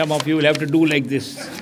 Some of you will have to do like this.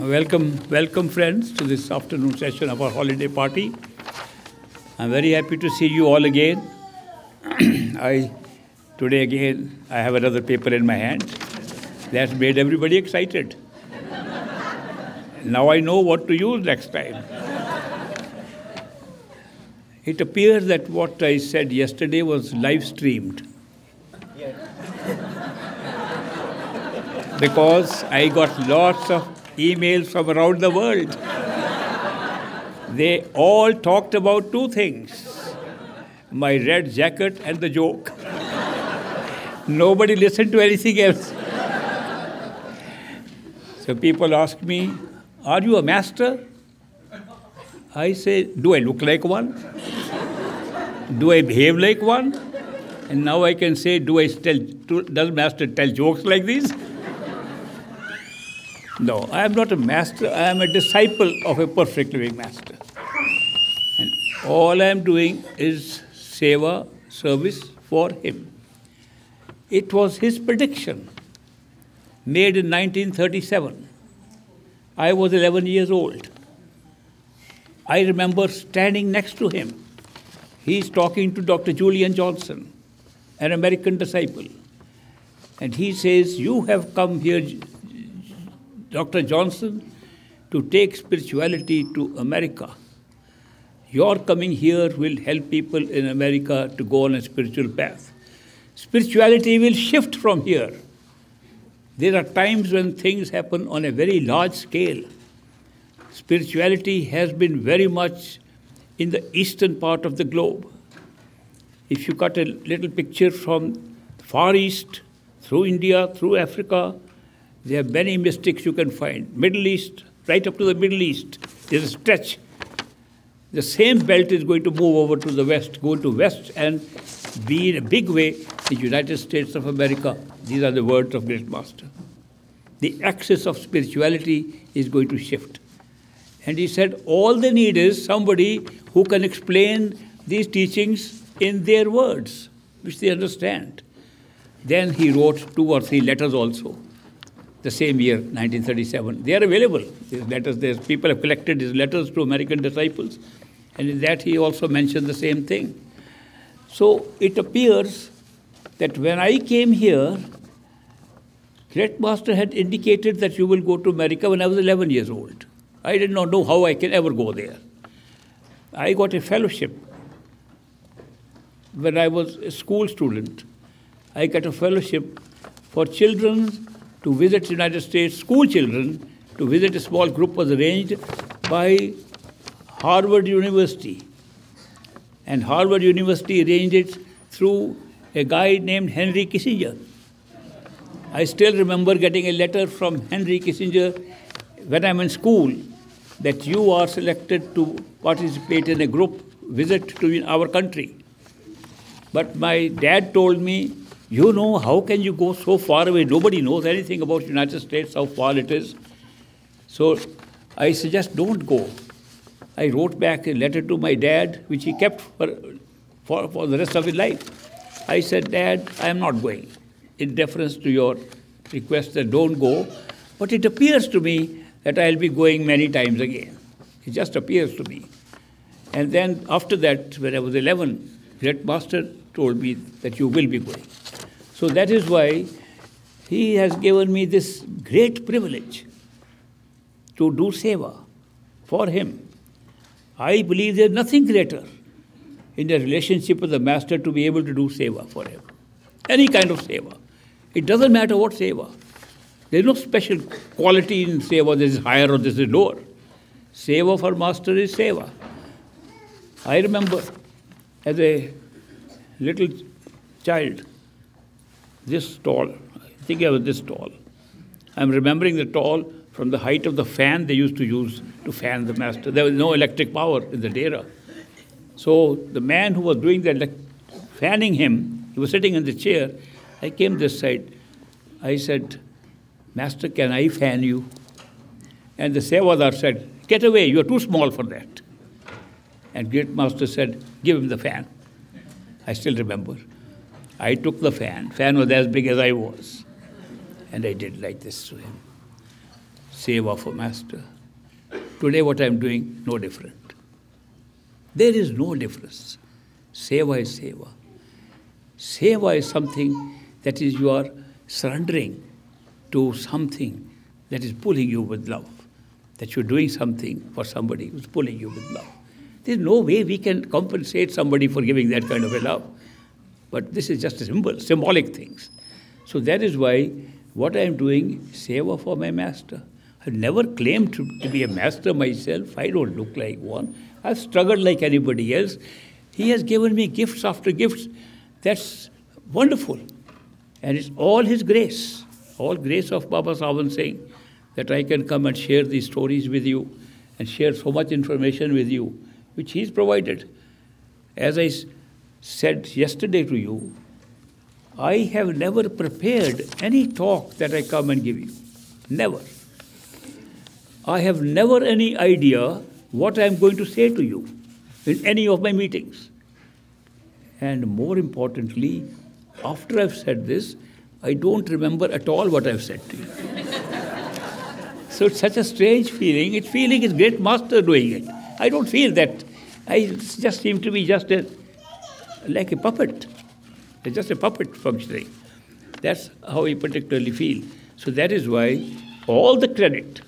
Welcome, welcome, friends, to this afternoon session of our holiday party. I'm very happy to see you all again. I today again I have another paper in my hand. That's made everybody excited. now I know what to use next time. It appears that what I said yesterday was live streamed. Yes. because I got lots of emails from around the world. They all talked about two things my red jacket and the joke. Nobody listened to anything else. So people ask me, Are you a master? I say, Do I look like one? Do I behave like one? And now I can say, Do I tell, does master tell jokes like these? No, I am not a master, I am a disciple of a perfect living master. And all I am doing is seva, service for him. It was his prediction, made in 1937. I was 11 years old. I remember standing next to him. He's talking to Dr. Julian Johnson, an American disciple. And he says, You have come here, Dr. Johnson to take spirituality to America. Your coming here will help people in America to go on a spiritual path. Spirituality will shift from here. There are times when things happen on a very large scale. Spirituality has been very much in the eastern part of the globe. If you cut a little picture from Far East, through India, through Africa, there are many mystics you can find. Middle East, right up to the Middle East, there's a stretch. The same belt is going to move over to the west, go to west, and be in a big way the United States of America. These are the words of Great Master. The axis of spirituality is going to shift. And he said, all they need is somebody who can explain these teachings in their words, which they understand. Then he wrote two or three letters also the same year, 1937. They are available. These letters, people have collected his letters to American disciples, and in that he also mentioned the same thing. So it appears that when I came here, Great Master had indicated that you will go to America when I was 11 years old. I did not know how I can ever go there. I got a fellowship when I was a school student. I got a fellowship for children to visit United States, school children to visit a small group was arranged by Harvard University. And Harvard University arranged it through a guy named Henry Kissinger. I still remember getting a letter from Henry Kissinger when I'm in school that you are selected to participate in a group visit to our country. But my dad told me you know, how can you go so far away? Nobody knows anything about United States, how far it is. So I suggest don't go. I wrote back a letter to my dad, which he kept for, for, for the rest of his life. I said, Dad, I am not going, in deference to your request that don't go. But it appears to me that I'll be going many times again. It just appears to me. And then after that, when I was 11, Great Master told me that you will be going. So that is why he has given me this great privilege to do seva for him. I believe there's nothing greater in the relationship with the master to be able to do seva for him. Any kind of seva. It doesn't matter what seva. There's no special quality in seva, this is higher or this is lower. Seva for master is seva. I remember as a little child, this tall, I think I was this tall. I'm remembering the tall from the height of the fan they used to use to fan the master. There was no electric power in the Dera. So the man who was doing the fanning him, he was sitting in the chair. I came this side. I said, Master, can I fan you? And the Sevadar said, Get away, you are too small for that. And Great Master said, Give him the fan. I still remember. I took the fan. Fan was as big as I was. And I did like this to him. Seva for Master. Today, what I'm doing, no different. There is no difference. Seva is seva. Seva is something that is you are surrendering to something that is pulling you with love. That you're doing something for somebody who's pulling you with love. There's no way we can compensate somebody for giving that kind of a love. But this is just a symbol, symbolic things. So that is why what I am doing, seva for my master. I've never claimed to, to be a master myself. I don't look like one. I've struggled like anybody else. He has given me gifts after gifts. That's wonderful. And it's all His grace, all grace of Baba Sawan Singh that I can come and share these stories with you and share so much information with you which He's provided. As I said yesterday to you, I have never prepared any talk that I come and give you. Never. I have never any idea what I am going to say to you in any of my meetings. And more importantly, after I've said this, I don't remember at all what I've said to you. so it's such a strange feeling. It's feeling is great master doing it. I don't feel that. I just seem to be just a, like a puppet. It's just a puppet functioning. That's how I particularly feel. So that is why all the credit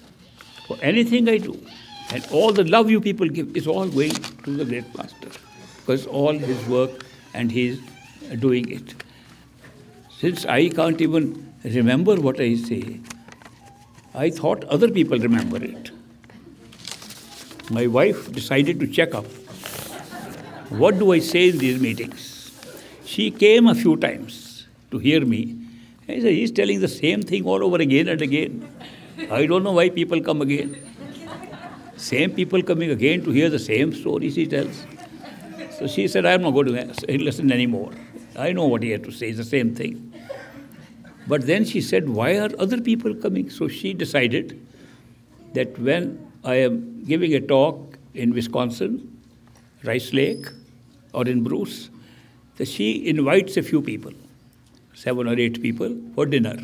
for anything I do and all the love you people give is all going to the great master because all his work and he's doing it. Since I can't even remember what I say, I thought other people remember it. My wife decided to check up. What do I say in these meetings? She came a few times to hear me. I said, he's telling the same thing all over again and again. I don't know why people come again. Same people coming again to hear the same stories he tells. So she said, I'm not going to listen anymore. I know what he had to say, it's the same thing. But then she said, Why are other people coming? So she decided that when I am giving a talk in Wisconsin, Rice Lake, or in Bruce, that she invites a few people, seven or eight people, for dinner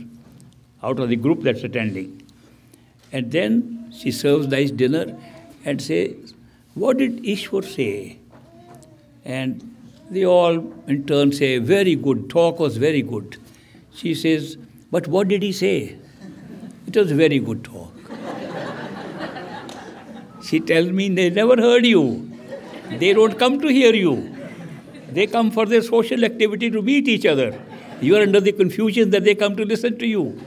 out of the group that's attending. And then she serves nice dinner and says, What did Ishwar say? And they all in turn say, Very good, talk was very good. She says, But what did he say? It was very good talk. she tells me they never heard you. They don't come to hear you. They come for their social activity to meet each other. You are under the confusion that they come to listen to you.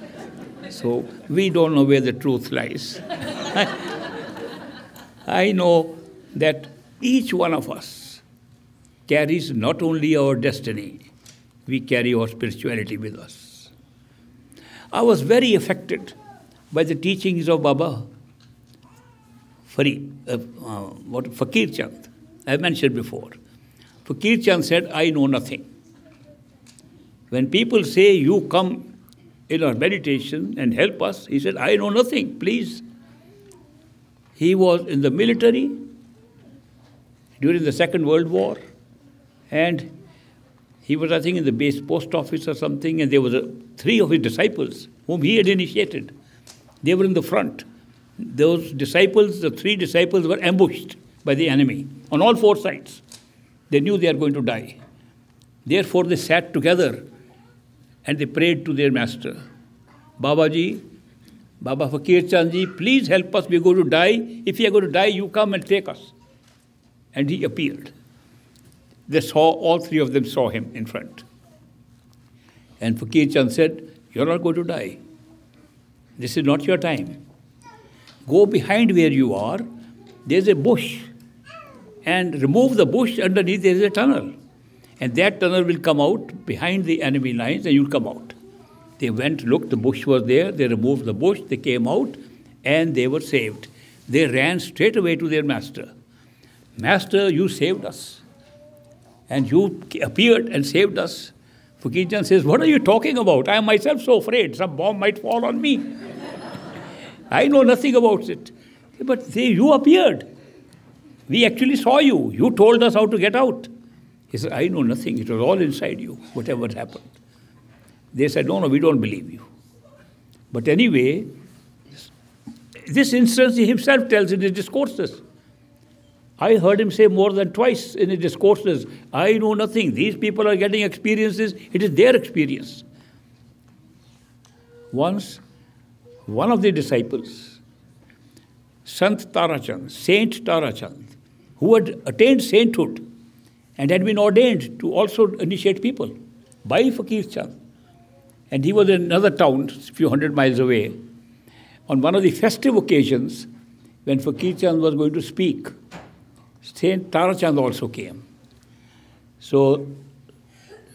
So we don't know where the truth lies. I know that each one of us carries not only our destiny, we carry our spirituality with us. I was very affected by the teachings of Baba Fari, uh, uh, what, Fakir Chand, I mentioned before. Fakir Chand said, I know nothing. When people say, You come in our meditation and help us. He said, I know nothing, please. He was in the military during the Second World War, and he was, I think, in the base post office or something, and there were three of his disciples whom he had initiated. They were in the front. Those disciples, the three disciples, were ambushed by the enemy on all four sides. They knew they are going to die. Therefore, they sat together and they prayed to their master. Babaji, Baba Fakir Chandji, please help us. We're going to die. If we are going to die, you come and take us. And he appeared. They saw, all three of them saw him in front. And Fakir Chand said, You're not going to die. This is not your time. Go behind where you are. There's a bush. And remove the bush. Underneath there is a tunnel. And that tunnel will come out behind the enemy lines and you'll come out. They went, looked, the bush was there, they removed the bush, they came out, and they were saved. They ran straight away to their master. Master, you saved us. And you appeared and saved us. Fakir Chand says, What are you talking about? I am myself so afraid some bomb might fall on me. I know nothing about it. But they, you appeared. We actually saw you. You told us how to get out. He said, I know nothing. It was all inside you, whatever happened. They said, No, no, we don't believe you. But anyway, this instance he himself tells in his discourses. I heard him say more than twice in his discourses, I know nothing. These people are getting experiences, it is their experience. Once, one of the disciples, Sant Tarachand, Saint Tarachand, who had attained sainthood and had been ordained to also initiate people by Fakir Chand, and he was in another town, a few hundred miles away. On one of the festive occasions, when Fakir Chand was going to speak, Saint Tarachand also came. So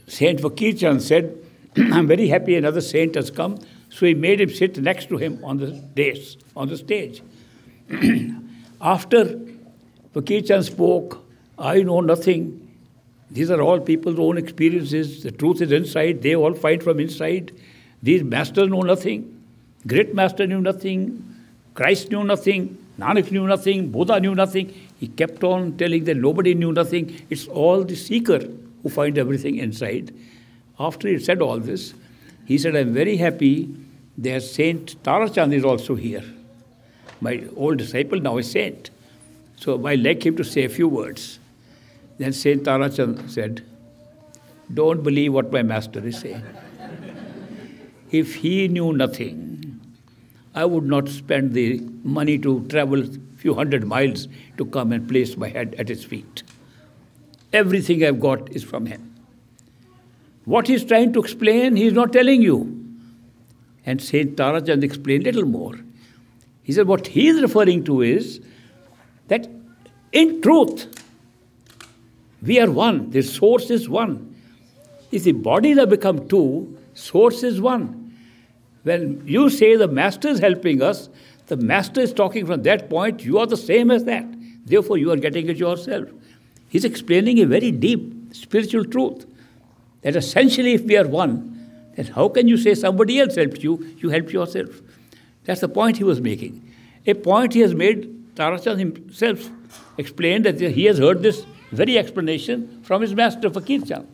Saint Fakir Chand said, I'm very happy another saint has come. So he made him sit next to him on the dais, on the stage. After Fakir Chand spoke, I know nothing. These are all people's own experiences. The truth is inside. They all find from inside. These masters know nothing. Great master knew nothing. Christ knew nothing. Nanak knew nothing. Buddha knew nothing. He kept on telling that nobody knew nothing. It's all the seeker who finds everything inside. After he said all this, he said, I'm very happy that Saint Tarachand is also here. My old disciple now is saint. So I like him to say a few words. Then Saint Tarachand said, Don't believe what my master is saying. if he knew nothing, I would not spend the money to travel a few hundred miles to come and place my head at his feet. Everything I've got is from him. What he's trying to explain, he's not telling you. And Saint Tarachand explained a little more. He said what he is referring to is that in truth, we are one. The source is one. If the bodies have become two, source is one. When you say the master is helping us, the master is talking from that point, you are the same as that. Therefore, you are getting it yourself. He's explaining a very deep spiritual truth that essentially, if we are one, then how can you say somebody else helped you? You help yourself. That's the point he was making. A point he has made, Tarachand himself explained that he has heard this very explanation from his master Fakir Chand.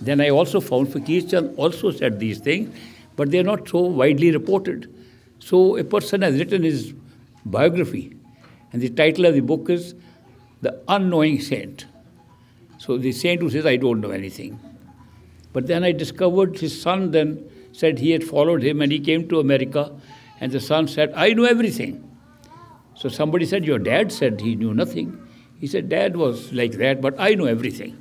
Then I also found Fakir Chand also said these things, but they are not so widely reported. So a person has written his biography, and the title of the book is The Unknowing Saint. So the saint who says, I don't know anything. But then I discovered his son then said he had followed him and he came to America, and the son said, I know everything. So somebody said, Your dad said he knew nothing. He said, Dad was like that, but I know everything.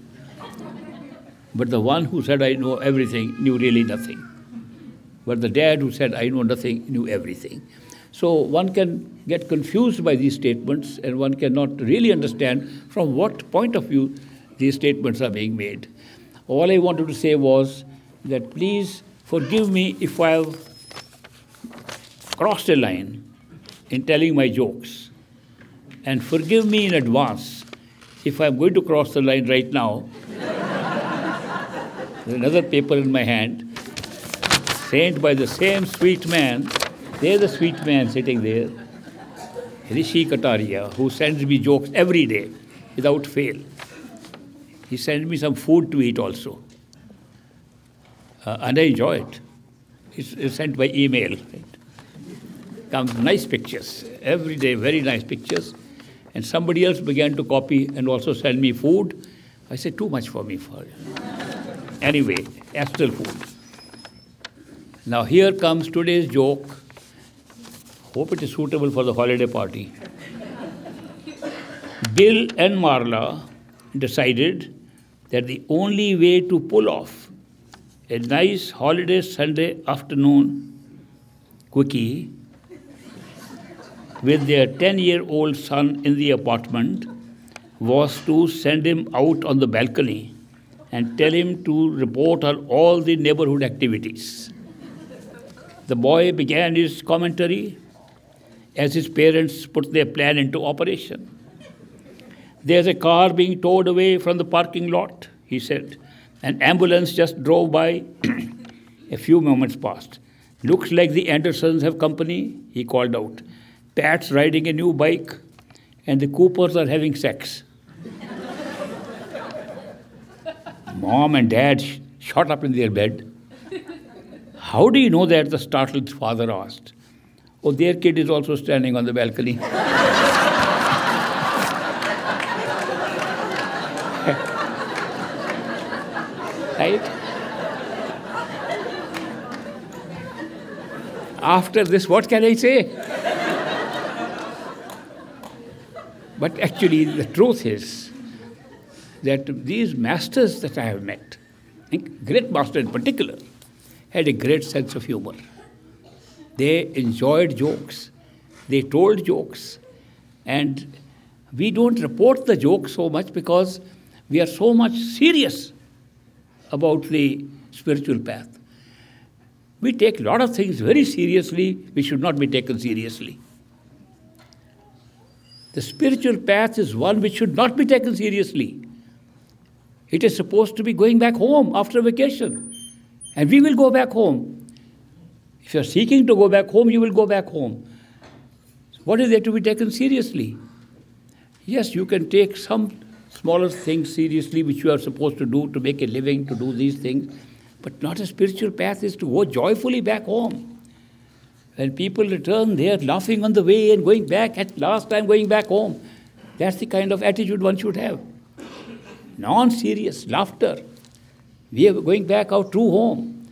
But the one who said, I know everything, knew really nothing. But the dad who said, I know nothing, knew everything. So one can get confused by these statements and one cannot really understand from what point of view these statements are being made. All I wanted to say was that please forgive me if I have crossed a line in telling my jokes. And forgive me in advance if I'm going to cross the line right now. There's another paper in my hand, sent by the same sweet man. There's a sweet man sitting there, Rishi Kataria, who sends me jokes every day without fail. He sends me some food to eat also. Uh, and I enjoy it. It's, it's sent by email. Right? Comes nice pictures every day, very nice pictures. And somebody else began to copy and also send me food. I said, too much for me. For anyway, astral food. Now here comes today's joke. Hope it is suitable for the holiday party. Bill and Marla decided that the only way to pull off a nice holiday Sunday afternoon quickie with their 10 year old son in the apartment was to send him out on the balcony and tell him to report on all the neighborhood activities. The boy began his commentary as his parents put their plan into operation. There's a car being towed away from the parking lot, he said. An ambulance just drove by. a few moments passed. Looks like the Andersons have company, he called out. Pat's riding a new bike, and the Coopers are having sex. Mom and dad shot up in their bed. How do you know that? The startled father asked. Oh, their kid is also standing on the balcony. right? After this, what can I say? But actually, the truth is that these masters that I have met, eh, great master in particular, had a great sense of humor. They enjoyed jokes, they told jokes, and we don't report the jokes so much because we are so much serious about the spiritual path. We take a lot of things very seriously, we should not be taken seriously. The spiritual path is one which should not be taken seriously. It is supposed to be going back home after a vacation. And we will go back home. If you are seeking to go back home, you will go back home. What is there to be taken seriously? Yes, you can take some smaller things seriously, which you are supposed to do to make a living, to do these things. But not a spiritual path is to go joyfully back home. When people return, they are laughing on the way and going back, at last time going back home. That's the kind of attitude one should have. Non serious laughter. We are going back our true home.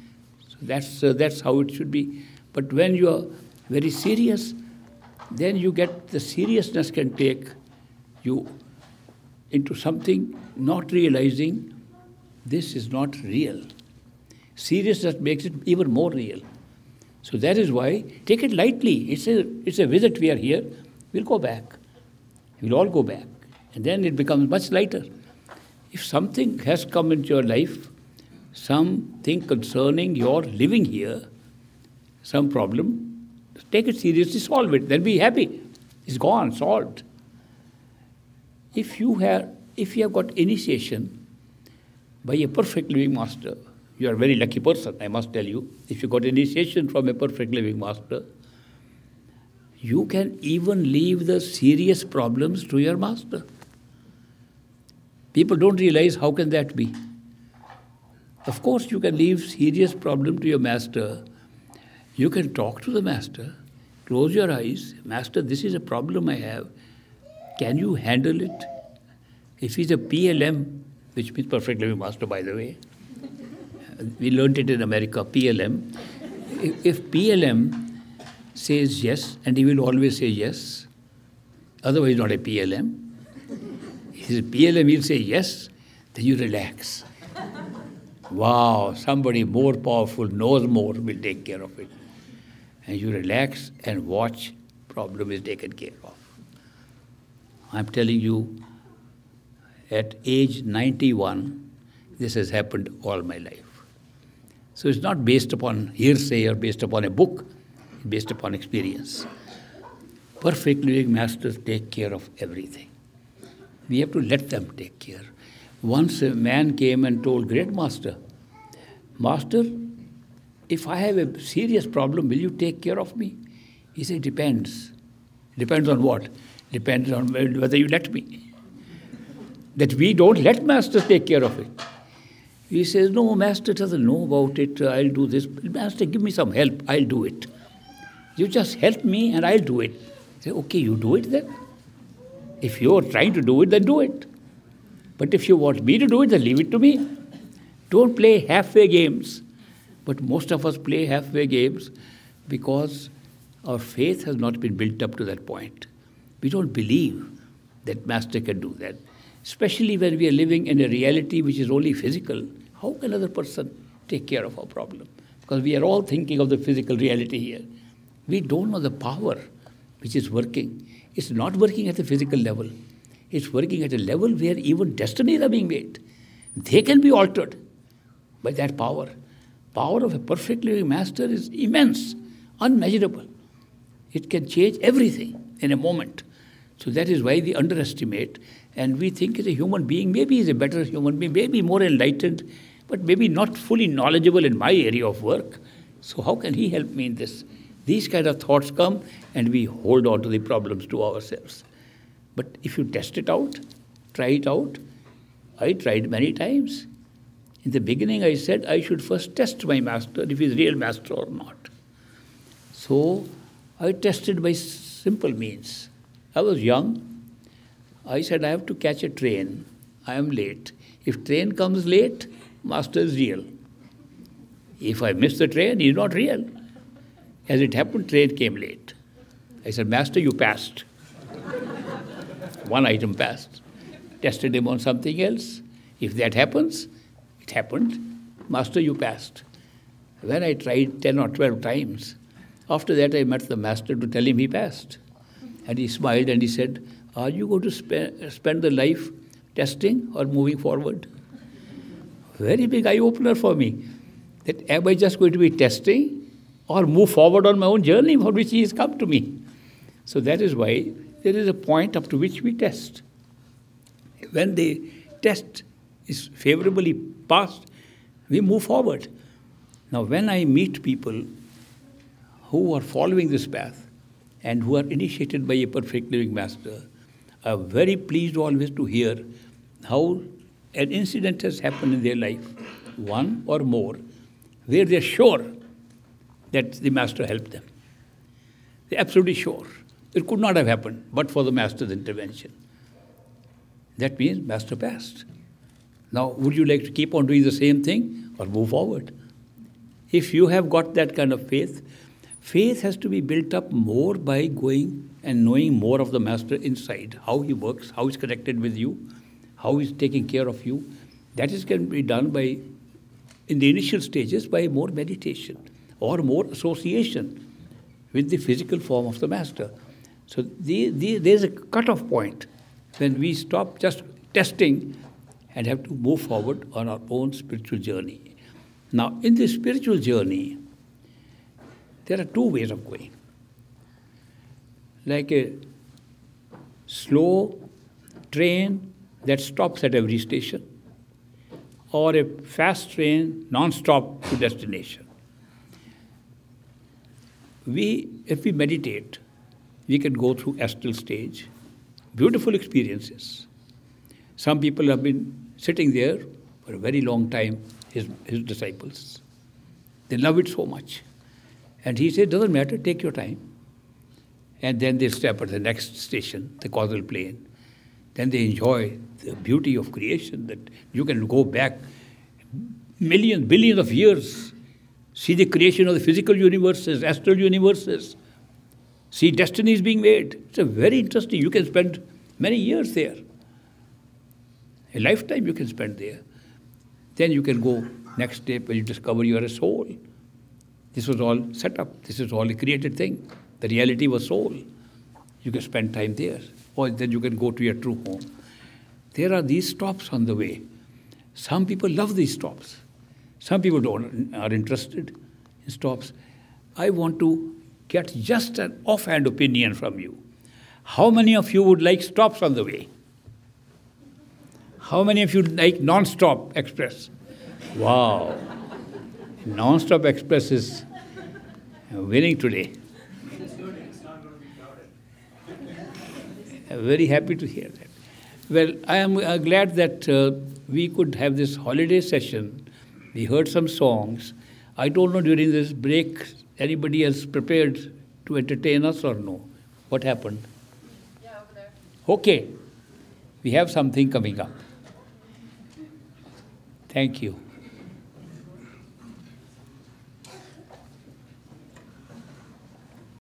So that's, uh, that's how it should be. But when you are very serious, then you get the seriousness can take you into something not realizing this is not real. Seriousness makes it even more real. So that is why take it lightly. It's a, it's a visit we are here. We'll go back. We'll all go back. And then it becomes much lighter. If something has come into your life, something concerning your living here, some problem, take it seriously, solve it. Then be happy. It's gone, solved if you have if you have got initiation by a perfect living master, you are a very lucky person, I must tell you. If you got initiation from a perfect living master, you can even leave the serious problems to your master. People don't realize how can that be. Of course, you can leave serious problem to your master. You can talk to the master, close your eyes, Master, this is a problem I have. Can you handle it? If he's a PLM, which means perfect living master, by the way, we learned it in America, PLM. If, if PLM says yes, and he will always say yes, otherwise not a PLM. He's a PLM, he'll say yes, then you relax. Wow, somebody more powerful knows more will take care of it. And you relax and watch, problem is taken care of. I'm telling you, at age 91, this has happened all my life. So it's not based upon hearsay or based upon a book, based upon experience. Perfect living masters take care of everything. We have to let them take care. Once a man came and told, Great Master, Master, if I have a serious problem, will you take care of me? He said, Depends. Depends on what? Depends on whether you let me. That we don't let masters take care of it. He says, No, Master doesn't know about it. I'll do this. Master, give me some help. I'll do it. You just help me and I'll do it. Say, okay, you do it then. If you're trying to do it, then do it. But if you want me to do it, then leave it to me. Don't play halfway games. But most of us play halfway games because our faith has not been built up to that point. We don't believe that Master can do that. Especially when we are living in a reality which is only physical. How can another person take care of our problem? Because we are all thinking of the physical reality here. We don't know the power which is working. It's not working at the physical level. It's working at a level where even destinies are being made. They can be altered by that power. Power of a perfect living master is immense, unmeasurable. It can change everything in a moment. So that is why we underestimate and we think as a human being, maybe he's a better human being, maybe more enlightened, but maybe not fully knowledgeable in my area of work. So how can he help me in this? These kind of thoughts come and we hold on to the problems to ourselves. But if you test it out, try it out, I tried many times. In the beginning, I said I should first test my master if he's real master or not. So I tested by simple means. I was young. I said I have to catch a train. I am late. If train comes late, master is real. If I miss the train, he's not real. As it happened, train came late. I said, Master, you passed. One item passed. Tested him on something else. If that happens, it happened. Master, you passed. When I tried 10 or 12 times, after that I met the master to tell him he passed. And he smiled and he said, Are you going to spe- spend the life testing or moving forward? Very big eye opener for me. That am I just going to be testing or move forward on my own journey for which he has come to me? So that is why there is a point up to which we test. When the test is favorably passed, we move forward. Now, when I meet people who are following this path and who are initiated by a perfect living master, I'm very pleased always to hear how an incident has happened in their life, one or more, where they're sure that the master helped them. They're absolutely sure. It could not have happened but for the master's intervention. That means master passed. Now, would you like to keep on doing the same thing or move forward? If you have got that kind of faith, faith has to be built up more by going and knowing more of the master inside, how he works, how he's connected with you, how he's taking care of you. That is can be done by in the initial stages by more meditation or more association with the physical form of the master. So the, the, there's a cutoff point when we stop just testing and have to move forward on our own spiritual journey. Now, in this spiritual journey, there are two ways of going. Like a slow train that stops at every station, or a fast train non-stop to destination. We, if we meditate, we can go through astral stage, beautiful experiences. Some people have been sitting there for a very long time, his, his disciples. They love it so much. And he said, doesn't matter, take your time. And then they step at the next station, the causal plane. Then they enjoy the beauty of creation that you can go back millions, billions of years, see the creation of the physical universes, astral universes, see destinies being made. It's a very interesting. You can spend many years there. A lifetime you can spend there. Then you can go next step when you discover you are a soul. This was all set up. This is all a created thing. The reality was soul. You can spend time there. Or then you can go to your true home. There are these stops on the way. Some people love these stops. Some people don't are interested in stops. I want to get just an offhand opinion from you. How many of you would like stops on the way? How many of you like non-stop express? Wow. Non-stop express is winning today. Very happy to hear that. Well, I am uh, glad that uh, we could have this holiday session. We heard some songs. I don't know during this break Anybody else prepared to entertain us or no? What happened? Yeah, over there. Okay. We have something coming up. Thank you.